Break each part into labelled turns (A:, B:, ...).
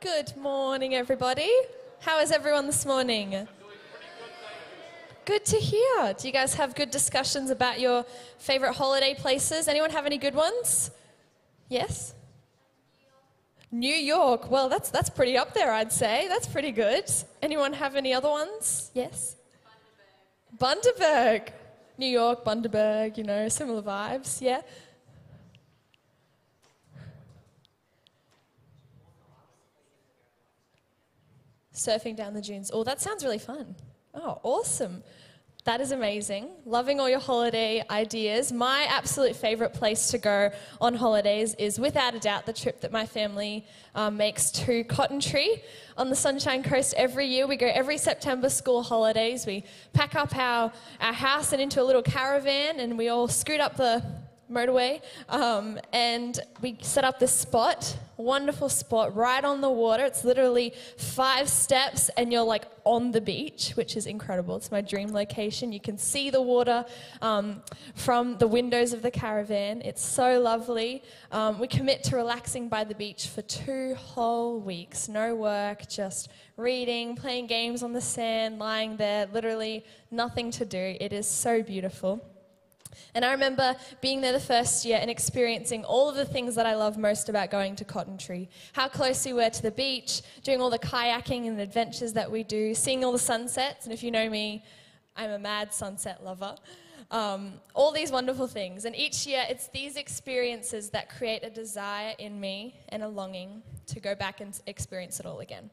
A: Good morning, everybody. How is everyone this morning? Good to hear. Do you guys have good discussions about your favorite holiday places? Anyone have any good ones? Yes? New York. Well, that's that's pretty up there, I'd say. That's pretty good. Anyone have any other ones? Yes? Bundaberg. Bundaberg. New York, Bundaberg, you know, similar vibes. Yeah? Surfing down the dunes. Oh, that sounds really fun. Oh, awesome. That is amazing. Loving all your holiday ideas. My absolute favorite place to go on holidays is without a doubt the trip that my family um, makes to Cotton Tree on the Sunshine Coast every year. We go every September school holidays. We pack up our, our house and into a little caravan and we all scoot up the motorway, um, and we set up this spot, wonderful spot, right on the water. It's literally five steps, and you're like on the beach, which is incredible. It's my dream location. You can see the water um, from the windows of the caravan. It's so lovely. Um, we commit to relaxing by the beach for two whole weeks. No work, just reading, playing games on the sand, lying there, literally nothing to do. It is so beautiful. And I remember being there the first year and experiencing all of the things that I love most about going to Cotton Tree. How close we were to the beach, doing all the kayaking and adventures that we do, seeing all the sunsets. And if you know me, I'm a mad sunset lover. Um, all these wonderful things. And each year, it's these experiences that create a desire in me and a longing to go back and experience it all again.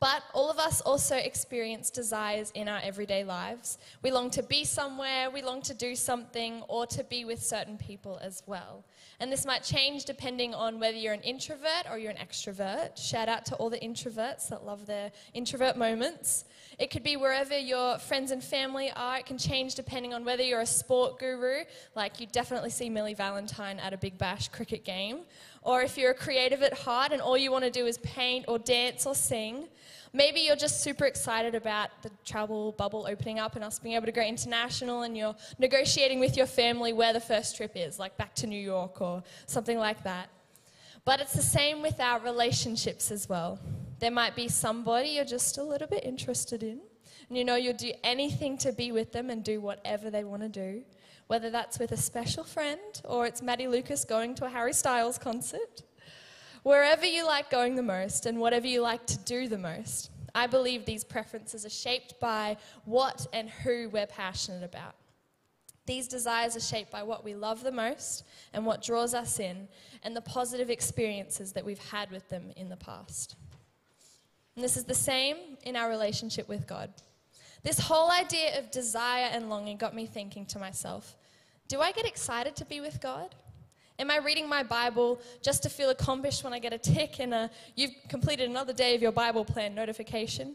A: But all of us also experience desires in our everyday lives. We long to be somewhere, we long to do something, or to be with certain people as well. And this might change depending on whether you're an introvert or you're an extrovert. Shout out to all the introverts that love their introvert moments. It could be wherever your friends and family are. It can change depending on whether you're a sport guru, like you definitely see Millie Valentine at a Big Bash cricket game, or if you're a creative at heart and all you want to do is paint or dance or sing. Maybe you're just super excited about the travel bubble opening up and us being able to go international and you're negotiating with your family where the first trip is, like back to New York or something like that. But it's the same with our relationships as well. There might be somebody you're just a little bit interested in, and you know you'll do anything to be with them and do whatever they want to do, whether that's with a special friend or it's Maddie Lucas going to a Harry Styles concert. Wherever you like going the most and whatever you like to do the most, I believe these preferences are shaped by what and who we're passionate about. These desires are shaped by what we love the most and what draws us in, and the positive experiences that we've had with them in the past. And this is the same in our relationship with God. This whole idea of desire and longing got me thinking to myself do I get excited to be with God? Am I reading my Bible just to feel accomplished when I get a tick and a you've completed another day of your Bible plan notification?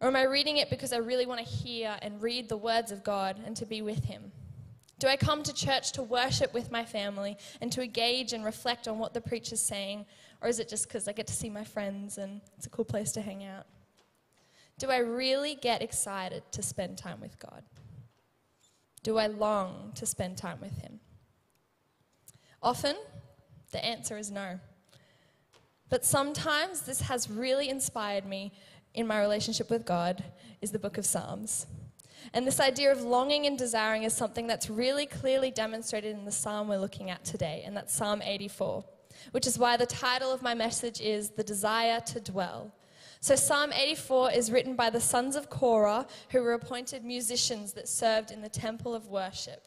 A: Or am I reading it because I really want to hear and read the words of God and to be with Him? Do I come to church to worship with my family and to engage and reflect on what the preacher's saying? Or is it just because I get to see my friends and it's a cool place to hang out? Do I really get excited to spend time with God? Do I long to spend time with Him? Often, the answer is no. But sometimes this has really inspired me in my relationship with God is the book of Psalms. And this idea of longing and desiring is something that's really clearly demonstrated in the psalm we're looking at today, and that's Psalm 84, which is why the title of my message is The Desire to Dwell. So, Psalm 84 is written by the sons of Korah, who were appointed musicians that served in the temple of worship.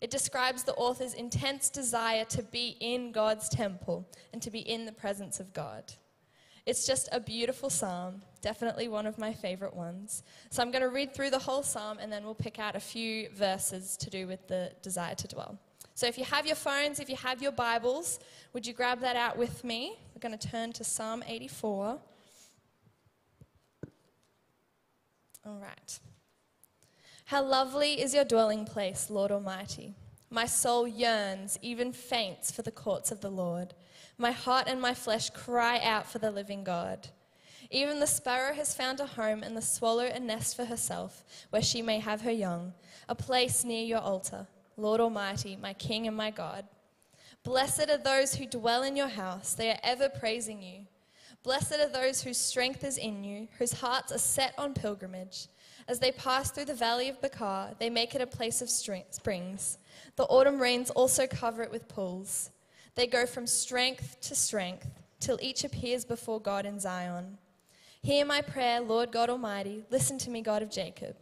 A: It describes the author's intense desire to be in God's temple and to be in the presence of God. It's just a beautiful psalm, definitely one of my favorite ones. So I'm going to read through the whole psalm and then we'll pick out a few verses to do with the desire to dwell. So if you have your phones, if you have your Bibles, would you grab that out with me? We're going to turn to Psalm 84. All right. How lovely is your dwelling place, Lord Almighty. My soul yearns, even faints, for the courts of the Lord. My heart and my flesh cry out for the living God. Even the sparrow has found a home, and the swallow a nest for herself, where she may have her young, a place near your altar, Lord Almighty, my King and my God. Blessed are those who dwell in your house, they are ever praising you. Blessed are those whose strength is in you, whose hearts are set on pilgrimage. As they pass through the valley of Baca, they make it a place of springs. The autumn rains also cover it with pools. They go from strength to strength till each appears before God in Zion. Hear my prayer, Lord God Almighty. Listen to me, God of Jacob.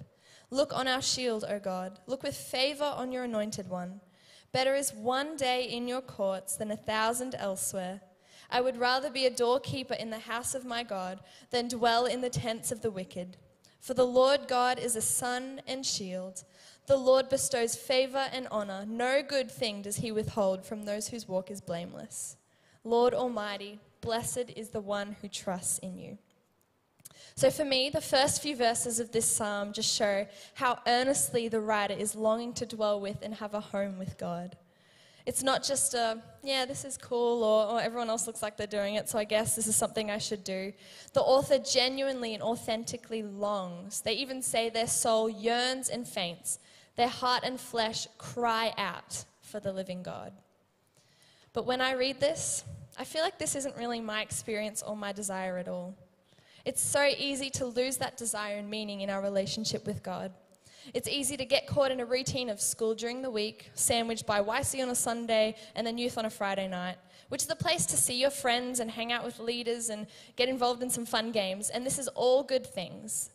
A: Look on our shield, O God. Look with favor on your anointed one. Better is one day in your courts than a thousand elsewhere. I would rather be a doorkeeper in the house of my God than dwell in the tents of the wicked. For the Lord God is a sun and shield. The Lord bestows favor and honor. No good thing does he withhold from those whose walk is blameless. Lord Almighty, blessed is the one who trusts in you. So, for me, the first few verses of this psalm just show how earnestly the writer is longing to dwell with and have a home with God. It's not just a, yeah, this is cool, or, or everyone else looks like they're doing it, so I guess this is something I should do. The author genuinely and authentically longs. They even say their soul yearns and faints, their heart and flesh cry out for the living God. But when I read this, I feel like this isn't really my experience or my desire at all. It's so easy to lose that desire and meaning in our relationship with God. It's easy to get caught in a routine of school during the week, sandwiched by YC on a Sunday and then youth on a Friday night, which is a place to see your friends and hang out with leaders and get involved in some fun games. And this is all good things.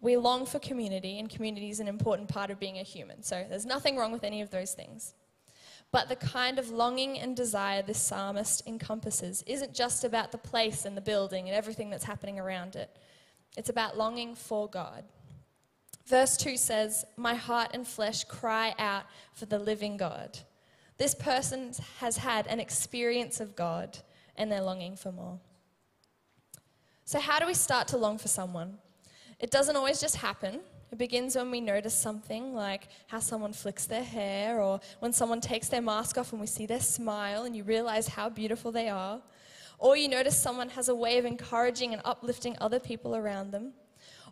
A: We long for community, and community is an important part of being a human. So there's nothing wrong with any of those things. But the kind of longing and desire this psalmist encompasses isn't just about the place and the building and everything that's happening around it. It's about longing for God. Verse 2 says, My heart and flesh cry out for the living God. This person has had an experience of God and they're longing for more. So, how do we start to long for someone? It doesn't always just happen. It begins when we notice something like how someone flicks their hair, or when someone takes their mask off and we see their smile and you realize how beautiful they are. Or you notice someone has a way of encouraging and uplifting other people around them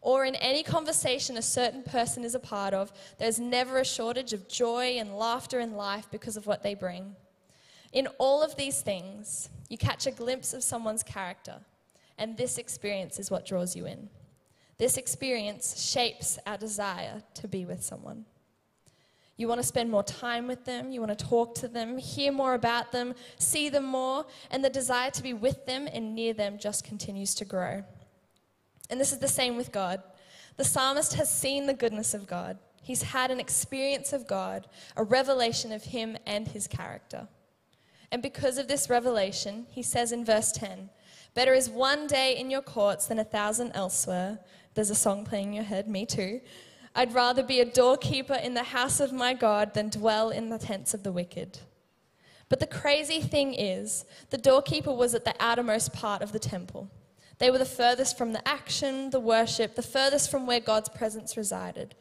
A: or in any conversation a certain person is a part of, there's never a shortage of joy and laughter in life because of what they bring. In all of these things, you catch a glimpse of someone's character, and this experience is what draws you in. This experience shapes our desire to be with someone. You want to spend more time with them, you want to talk to them, hear more about them, see them more, and the desire to be with them and near them just continues to grow. And this is the same with God. The psalmist has seen the goodness of God. He's had an experience of God, a revelation of Him and His character. And because of this revelation, he says in verse 10 Better is one day in your courts than a thousand elsewhere. There's a song playing in your head, me too. I'd rather be a doorkeeper in the house of my God than dwell in the tents of the wicked. But the crazy thing is, the doorkeeper was at the outermost part of the temple. They were the furthest from the action, the worship, the furthest from where God's presence resided.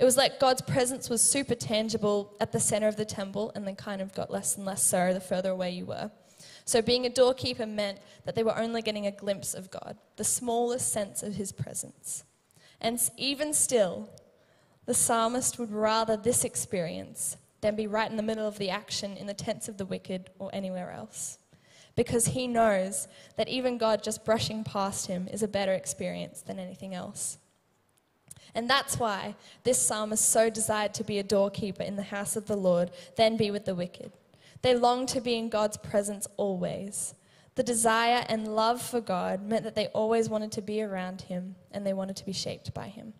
A: It was like God's presence was super tangible at the center of the temple and then kind of got less and less so the further away you were. So being a doorkeeper meant that they were only getting a glimpse of God, the smallest sense of his presence. And even still, the psalmist would rather this experience than be right in the middle of the action in the tents of the wicked or anywhere else because he knows that even God just brushing past him is a better experience than anything else. And that's why this psalmist so desired to be a doorkeeper in the house of the Lord than be with the wicked. They longed to be in God's presence always. The desire and love for God meant that they always wanted to be around him and they wanted to be shaped by him.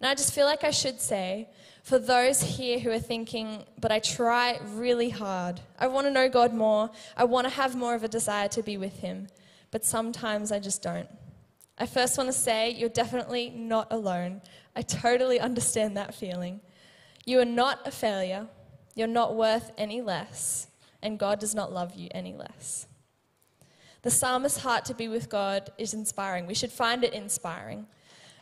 A: And I just feel like I should say, for those here who are thinking, but I try really hard, I want to know God more, I want to have more of a desire to be with Him, but sometimes I just don't. I first want to say, you're definitely not alone. I totally understand that feeling. You are not a failure, you're not worth any less, and God does not love you any less. The psalmist's heart to be with God is inspiring. We should find it inspiring.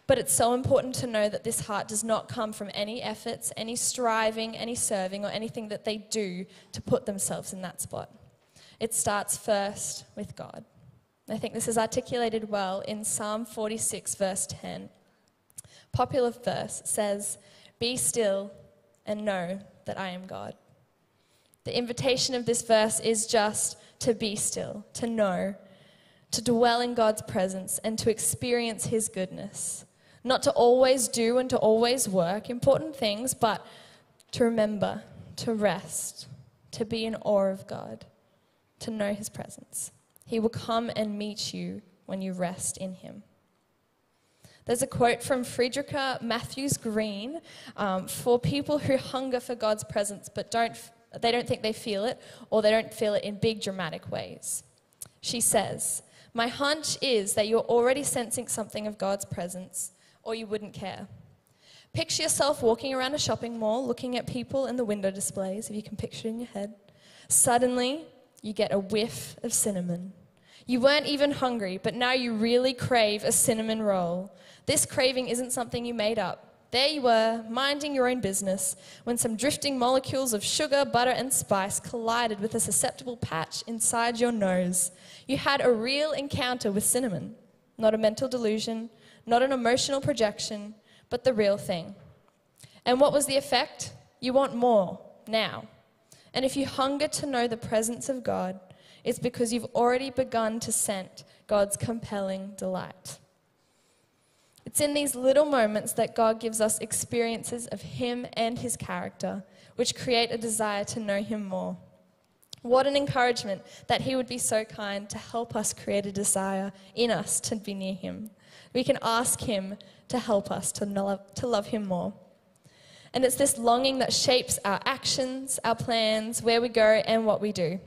A: But it's so important to know that this heart does not come from any efforts, any striving, any serving, or anything that they do to put themselves in that spot. It starts first with God. I think this is articulated well in Psalm 46, verse 10. Popular verse says, Be still and know that I am God. The invitation of this verse is just to be still, to know to dwell in God's presence and to experience His goodness. Not to always do and to always work important things, but to remember, to rest, to be in awe of God, to know His presence. He will come and meet you when you rest in Him. There's a quote from Frederica Mathewes-Green um, for people who hunger for God's presence but don't, they don't think they feel it or they don't feel it in big dramatic ways. She says, My hunch is that you're already sensing something of God's presence or you wouldn't care. Picture yourself walking around a shopping mall looking at people in the window displays, if you can picture it in your head. Suddenly, you get a whiff of cinnamon. You weren't even hungry, but now you really crave a cinnamon roll. This craving isn't something you made up. There you were, minding your own business, when some drifting molecules of sugar, butter, and spice collided with a susceptible patch inside your nose. You had a real encounter with cinnamon. Not a mental delusion, not an emotional projection, but the real thing. And what was the effect? You want more now. And if you hunger to know the presence of God, it's because you've already begun to scent God's compelling delight. It's in these little moments that God gives us experiences of Him and His character, which create a desire to know Him more. What an encouragement that He would be so kind to help us create a desire in us to be near Him. We can ask Him to help us to love, to love Him more. And it's this longing that shapes our actions, our plans, where we go, and what we do.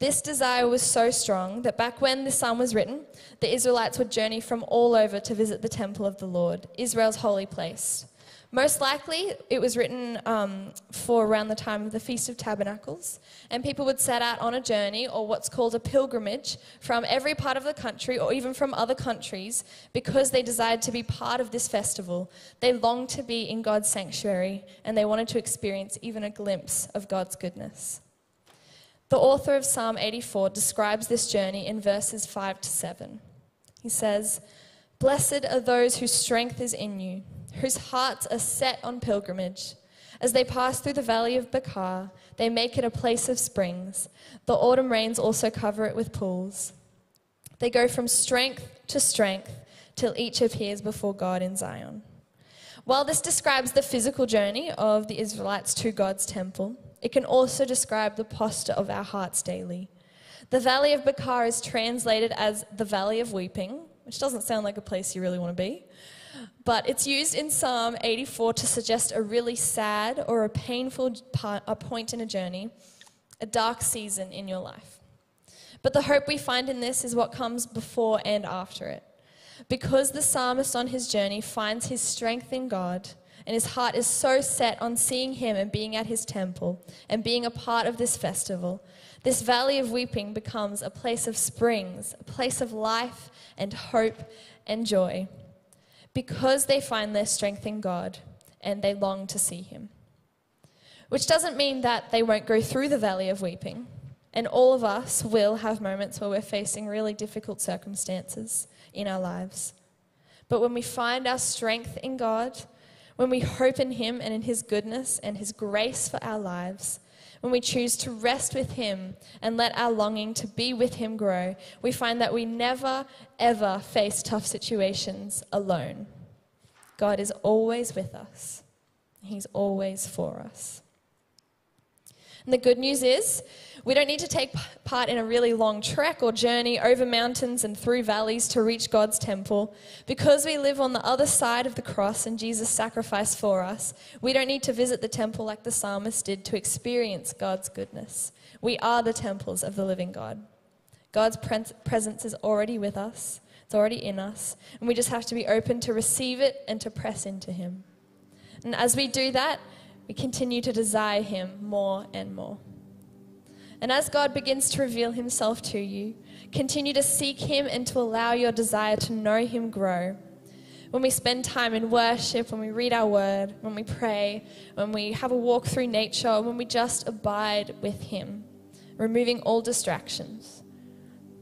A: This desire was so strong that back when this psalm was written, the Israelites would journey from all over to visit the temple of the Lord, Israel's holy place. Most likely, it was written um, for around the time of the Feast of Tabernacles, and people would set out on a journey or what's called a pilgrimage from every part of the country or even from other countries because they desired to be part of this festival. They longed to be in God's sanctuary and they wanted to experience even a glimpse of God's goodness. The author of Psalm 84 describes this journey in verses 5 to 7. He says, Blessed are those whose strength is in you, whose hearts are set on pilgrimage. As they pass through the valley of Baca, they make it a place of springs. The autumn rains also cover it with pools. They go from strength to strength till each appears before God in Zion. While this describes the physical journey of the Israelites to God's temple, it can also describe the posture of our hearts daily. The Valley of Baca is translated as the Valley of Weeping, which doesn't sound like a place you really want to be. But it's used in Psalm 84 to suggest a really sad or a painful part, a point in a journey, a dark season in your life. But the hope we find in this is what comes before and after it. Because the psalmist on his journey finds his strength in God, and his heart is so set on seeing him and being at his temple and being a part of this festival. This valley of weeping becomes a place of springs, a place of life and hope and joy because they find their strength in God and they long to see him. Which doesn't mean that they won't go through the valley of weeping. And all of us will have moments where we're facing really difficult circumstances in our lives. But when we find our strength in God, when we hope in Him and in His goodness and His grace for our lives, when we choose to rest with Him and let our longing to be with Him grow, we find that we never, ever face tough situations alone. God is always with us, He's always for us. And the good news is, we don't need to take part in a really long trek or journey over mountains and through valleys to reach God's temple. Because we live on the other side of the cross and Jesus sacrificed for us, we don't need to visit the temple like the psalmist did to experience God's goodness. We are the temples of the living God. God's presence is already with us, it's already in us, and we just have to be open to receive it and to press into Him. And as we do that, we continue to desire Him more and more. And as God begins to reveal Himself to you, continue to seek Him and to allow your desire to know Him grow. When we spend time in worship, when we read our word, when we pray, when we have a walk through nature, when we just abide with Him, removing all distractions,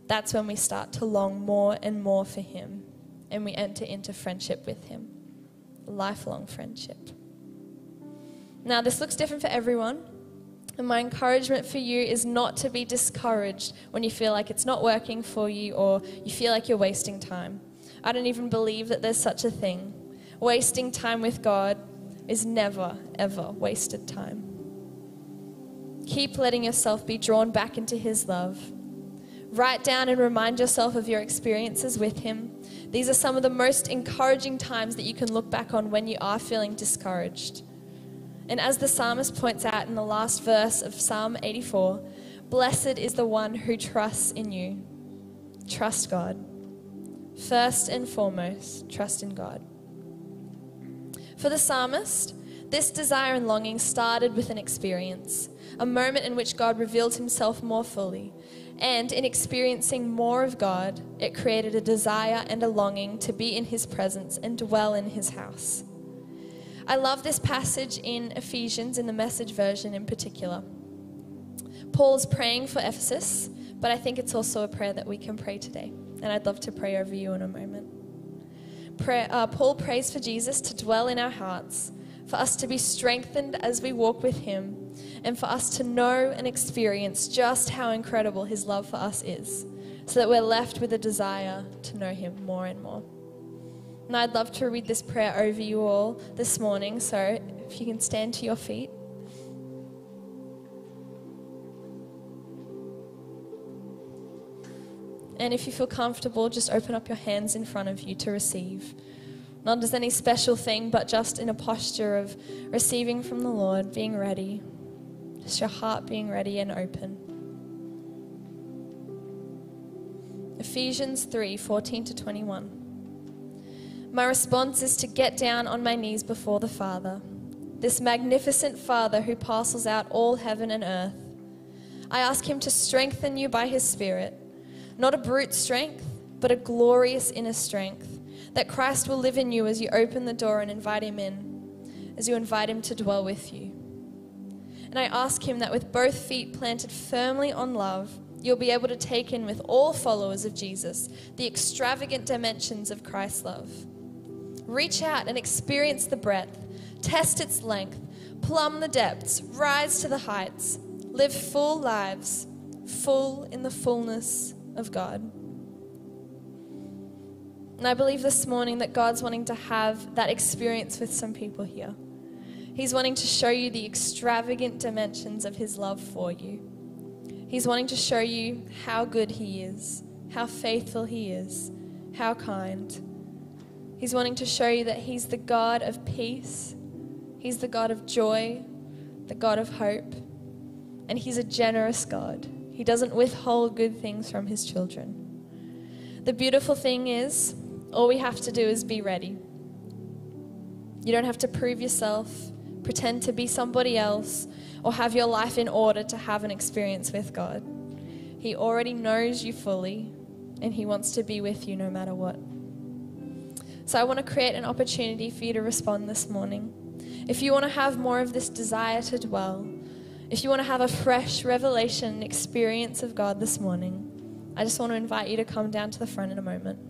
A: that's when we start to long more and more for Him and we enter into friendship with Him, lifelong friendship. Now, this looks different for everyone, And my encouragement for you is not to be discouraged when you feel like it's not working for you or you feel like you're wasting time. I don't even believe that there's such a thing. Wasting time with God is never, ever wasted time. Keep letting yourself be drawn back into His love. Write down and remind yourself of your experiences with Him. These are some of the most encouraging times that you can look back on when you are feeling discouraged. And as the psalmist points out in the last verse of Psalm 84, blessed is the one who trusts in you. Trust God. First and foremost, trust in God. For the psalmist, this desire and longing started with an experience, a moment in which God revealed himself more fully. And in experiencing more of God, it created a desire and a longing to be in his presence and dwell in his house. I love this passage in Ephesians, in the message version in particular. Paul's praying for Ephesus, but I think it's also a prayer that we can pray today. And I'd love to pray over you in a moment. Uh, Paul prays for Jesus to dwell in our hearts, for us to be strengthened as we walk with him, and for us to know and experience just how incredible his love for us is, so that we're left with a desire to know him more and more. And I'd love to read this prayer over you all this morning, so if you can stand to your feet. And if you feel comfortable, just open up your hands in front of you to receive. Not as any special thing, but just in a posture of receiving from the Lord, being ready. Just your heart being ready and open. Ephesians 3 14 to 21. My response is to get down on my knees before the Father, this magnificent Father who parcels out all heaven and earth. I ask Him to strengthen you by His Spirit not a brute strength, but a glorious inner strength, that Christ will live in you as you open the door and invite Him in, as you invite Him to dwell with you. And I ask Him that with both feet planted firmly on love, you'll be able to take in with all followers of Jesus the extravagant dimensions of Christ's love. Reach out and experience the breadth, test its length, plumb the depths, rise to the heights, live full lives, full in the fullness of God. And I believe this morning that God's wanting to have that experience with some people here. He's wanting to show you the extravagant dimensions of His love for you. He's wanting to show you how good He is, how faithful He is, how kind. He's wanting to show you that He's the God of peace, He's the God of joy, the God of hope, and He's a generous God. He doesn't withhold good things from his children. The beautiful thing is, all we have to do is be ready. You don't have to prove yourself, pretend to be somebody else, or have your life in order to have an experience with God. He already knows you fully, and He wants to be with you no matter what. So I want to create an opportunity for you to respond this morning. If you want to have more of this desire to dwell, if you want to have a fresh revelation experience of God this morning, I just want to invite you to come down to the front in a moment.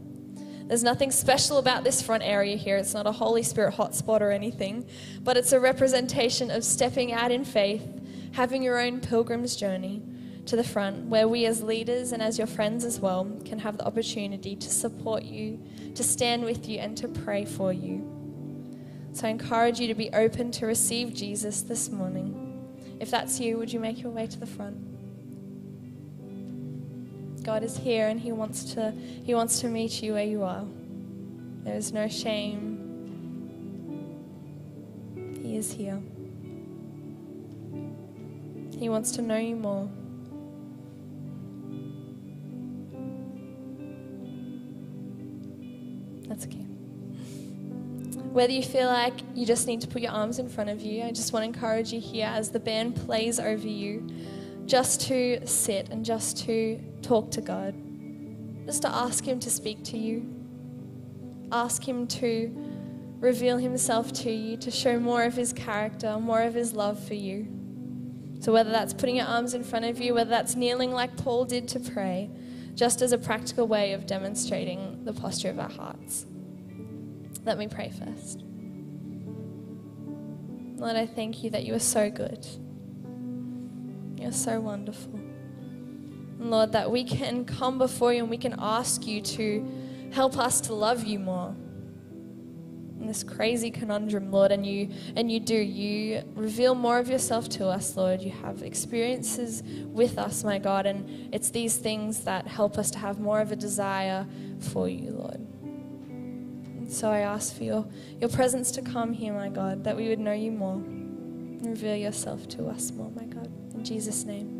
A: There's nothing special about this front area here. It's not a Holy Spirit hotspot or anything, but it's a representation of stepping out in faith, having your own pilgrim's journey to the front, where we as leaders and as your friends as well can have the opportunity to support you, to stand with you, and to pray for you. So I encourage you to be open to receive Jesus this morning. If that's you, would you make your way to the front? God is here and he wants to he wants to meet you where you are. There is no shame. He is here. He wants to know you more. Whether you feel like you just need to put your arms in front of you, I just want to encourage you here as the band plays over you, just to sit and just to talk to God. Just to ask Him to speak to you. Ask Him to reveal Himself to you, to show more of His character, more of His love for you. So, whether that's putting your arms in front of you, whether that's kneeling like Paul did to pray, just as a practical way of demonstrating the posture of our hearts. Let me pray first. Lord, I thank you that you are so good. You're so wonderful. Lord, that we can come before you and we can ask you to help us to love you more. In this crazy conundrum, Lord, and you and you do. You reveal more of yourself to us, Lord. You have experiences with us, my God, and it's these things that help us to have more of a desire for you, Lord. So I ask for your, your presence to come here, my God, that we would know you more. and Reveal yourself to us more, my God. In Jesus' name.